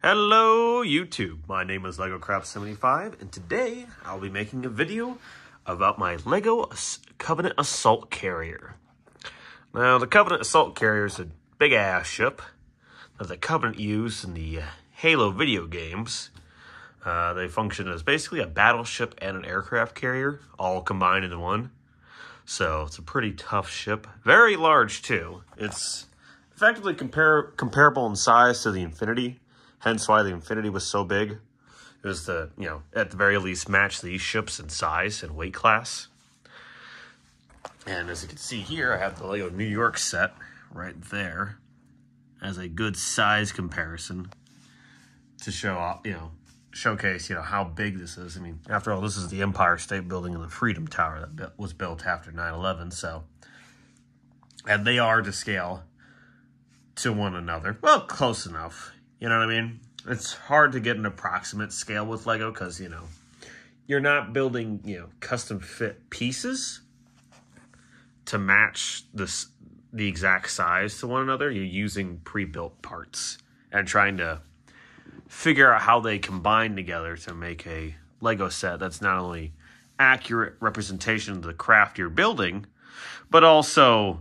Hello YouTube, my name is LegoCraft75 and today I'll be making a video about my LEGO Covenant Assault Carrier. Now the Covenant Assault Carrier is a big ass ship that the Covenant used in the Halo video games. Uh, they function as basically a battleship and an aircraft carrier all combined into one. So it's a pretty tough ship, very large too. It's effectively compar comparable in size to the Infinity hence why the Infinity was so big. It was the, you know, at the very least match these ships in size and weight class. And as you can see here, I have the Lego New York set right there as a good size comparison to show off, you know, showcase, you know, how big this is. I mean, after all, this is the Empire State Building and the Freedom Tower that was built after 9-11, so... And they are to scale to one another. Well, close enough. You know what I mean? It's hard to get an approximate scale with Lego because, you know, you're not building, you know, custom fit pieces to match this the exact size to one another. You're using pre-built parts and trying to figure out how they combine together to make a Lego set that's not only accurate representation of the craft you're building, but also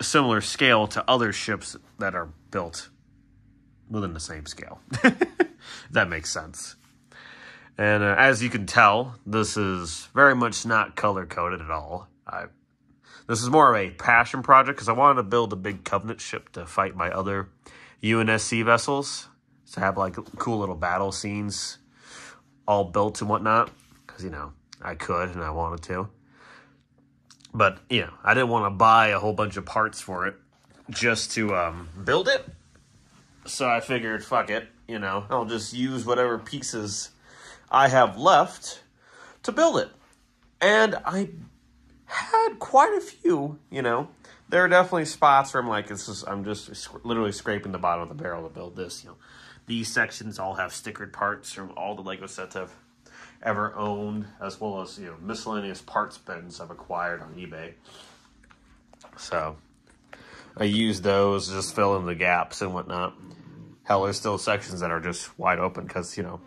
similar scale to other ships that are built within the same scale. that makes sense. And uh, as you can tell, this is very much not color coded at all. I, this is more of a passion project because I wanted to build a big Covenant ship to fight my other UNSC vessels to have like cool little battle scenes all built and whatnot because, you know, I could and I wanted to. But, you know, I didn't want to buy a whole bunch of parts for it just to um, build it. So I figured, fuck it, you know, I'll just use whatever pieces I have left to build it. And I had quite a few, you know. There are definitely spots where I'm like, this is, I'm just literally scraping the bottom of the barrel to build this, you know. These sections all have stickered parts from all the Lego sets I've ever owned, as well as, you know, miscellaneous parts bins I've acquired on eBay. So, I use those, just fill in the gaps and whatnot. Hell, there's still sections that are just wide open because, you know,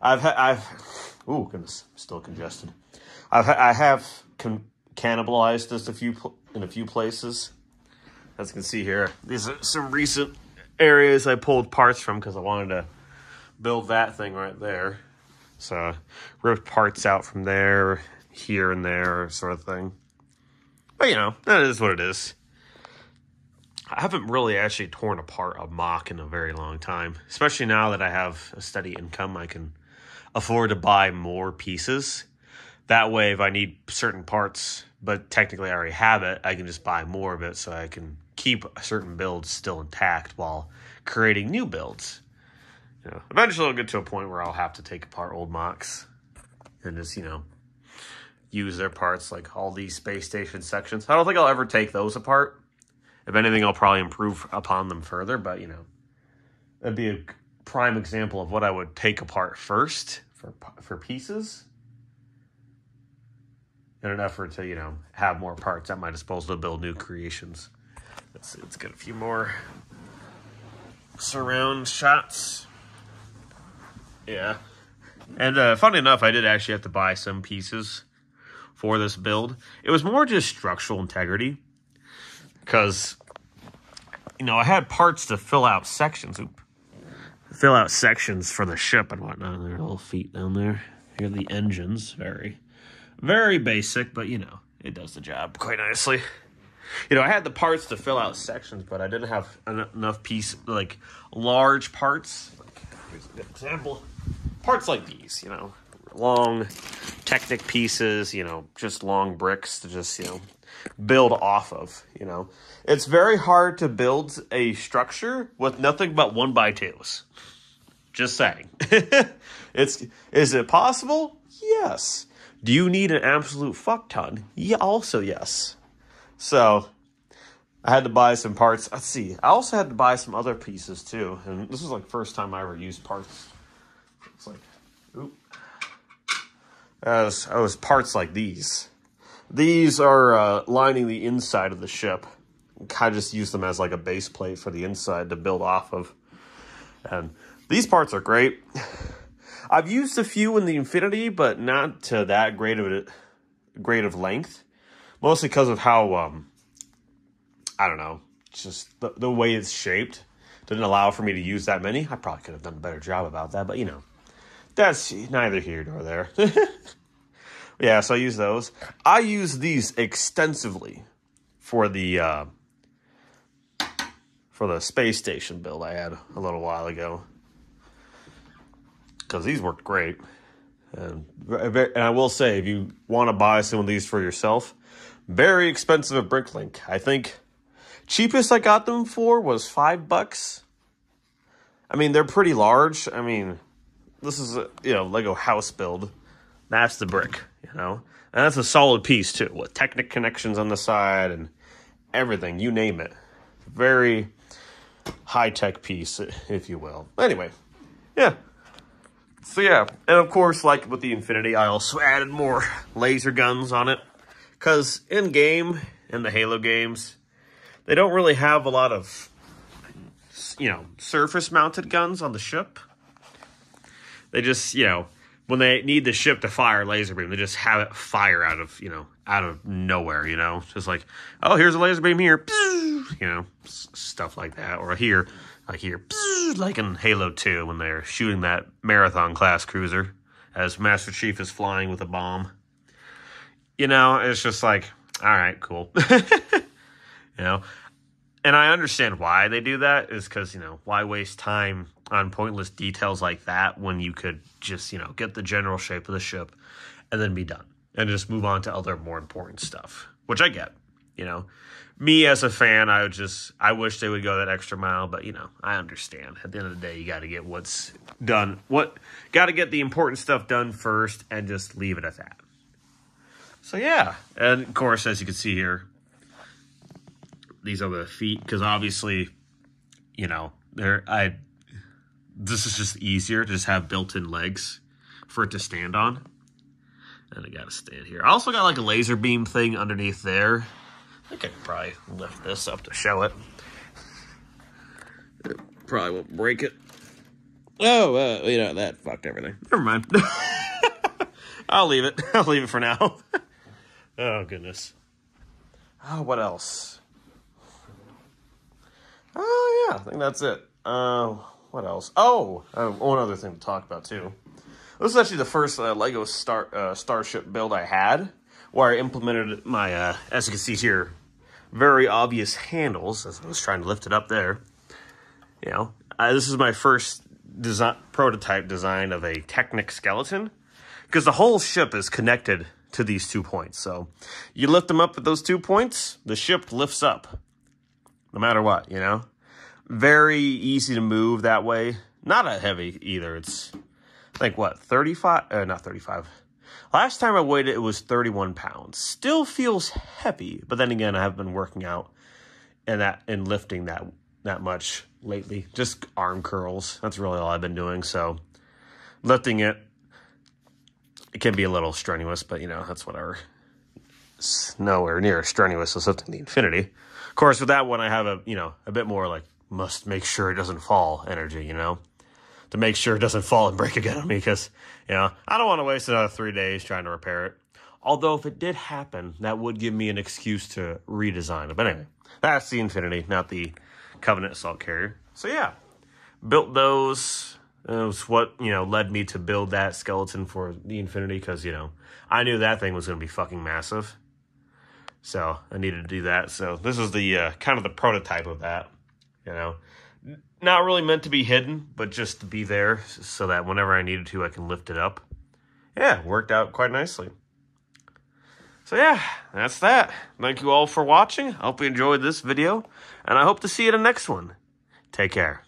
I've, I've, ooh, goodness, I'm still congested. I've, I have cannibalized just a few, in a few places. As you can see here, these are some recent areas I pulled parts from because I wanted to build that thing right there. So, ripped parts out from there, here and there, sort of thing. But, you know, that is what it is. I haven't really actually torn apart a MOC in a very long time, especially now that I have a steady income. I can afford to buy more pieces. That way, if I need certain parts, but technically I already have it, I can just buy more of it so I can keep certain builds still intact while creating new builds. You know, eventually, I'll get to a point where I'll have to take apart old MOCs and just, you know, use their parts like all these space station sections. I don't think I'll ever take those apart if anything, I'll probably improve upon them further, but you know, that'd be a prime example of what I would take apart first for for pieces in an effort to, you know, have more parts at my disposal to build new creations. Let's see, let's get a few more surround shots. Yeah. And uh, funny enough, I did actually have to buy some pieces for this build. It was more just structural integrity because you know I had parts to fill out sections. Oop, fill out sections for the ship and whatnot. Their little feet down there. Here are the engines. Very, very basic, but you know it does the job quite nicely. You know, I had the parts to fill out sections, but I didn't have enough piece like large parts. Like, here's a good example. Parts like these, you know, long Technic pieces, you know, just long bricks to just, you know, build off of, you know. It's very hard to build a structure with nothing but one by twos. Just saying. it's is it possible? Yes. Do you need an absolute fuck ton? Yeah, also yes. So I had to buy some parts. Let's see. I also had to buy some other pieces too. And this was like first time I ever used parts. It's like, oop. As I was parts like these. These are uh, lining the inside of the ship. I just use them as like a base plate for the inside to build off of. And these parts are great. I've used a few in the Infinity, but not to that great of a great of length. Mostly because of how um I don't know, just the, the way it's shaped didn't allow for me to use that many. I probably could have done a better job about that, but you know, that's neither here nor there. yeah, so I use those. I use these extensively for the uh, for the space station build I had a little while ago because these worked great. And, and I will say, if you want to buy some of these for yourself, very expensive at Bricklink. I think cheapest I got them for was five bucks. I mean, they're pretty large. I mean, this is a you know Lego house build. That's the brick, you know, and that's a solid piece too, with Technic connections on the side and everything, you name it. Very high tech piece, if you will. Anyway, yeah. So yeah, and of course, like with the Infinity, I also added more laser guns on it. Because in game, in the Halo games, they don't really have a lot of, you know, surface mounted guns on the ship. They just, you know, when they need the ship to fire laser beam, they just have it fire out of, you know, out of nowhere, you know? Just like, oh, here's a laser beam here, you know, stuff like that. Or here, like here, like in Halo 2 when they're shooting that Marathon class cruiser as Master Chief is flying with a bomb. You know, it's just like, all right, cool. you know, and I understand why they do that is because, you know, why waste time on pointless details like that when you could just, you know, get the general shape of the ship and then be done and just move on to other more important stuff, which I get, you know. Me as a fan, I would just, I wish they would go that extra mile, but, you know, I understand. At the end of the day, you got to get what's done, what, got to get the important stuff done first and just leave it at that. So, yeah. And, of course, as you can see here, these are the feet, because obviously, you know, there, I, this is just easier to just have built-in legs for it to stand on. And I gotta stand here. I also got like a laser beam thing underneath there. I think I could probably lift this up to show it. it probably won't break it. Oh, uh, you know, that fucked everything. Never mind. I'll leave it. I'll leave it for now. oh, goodness. Oh, what else? Oh, yeah, I think that's it. Uh, what else? Oh, uh, one other thing to talk about, too. This is actually the first uh, Lego Star uh, Starship build I had, where I implemented my, uh, as you can see here, very obvious handles, as I was trying to lift it up there. You know, this is my first design, prototype design of a Technic skeleton, because the whole ship is connected to these two points. So you lift them up at those two points, the ship lifts up, no matter what, you know? Very easy to move that way. Not a heavy either. It's like what 35 uh, not 35 last time i weighed it it was 31 pounds. Still feels heavy but then again i have been working out and that and lifting that that much lately. Just arm curls. That's really all i've been doing so lifting it it can be a little strenuous but you know that's whatever. It's nowhere near strenuous as lifting the infinity. Of course with that one i have a you know a bit more like must make sure it doesn't fall energy you know to make sure it doesn't fall and break again on me because, you know, I don't want to waste another three days trying to repair it. Although, if it did happen, that would give me an excuse to redesign it. But anyway, that's the Infinity, not the Covenant Assault Carrier. So, yeah, built those. It was what, you know, led me to build that skeleton for the Infinity because, you know, I knew that thing was going to be fucking massive. So, I needed to do that. So, this is the uh, kind of the prototype of that, you know not really meant to be hidden, but just to be there so that whenever I needed to, I can lift it up. Yeah, worked out quite nicely. So yeah, that's that. Thank you all for watching. I hope you enjoyed this video, and I hope to see you in the next one. Take care.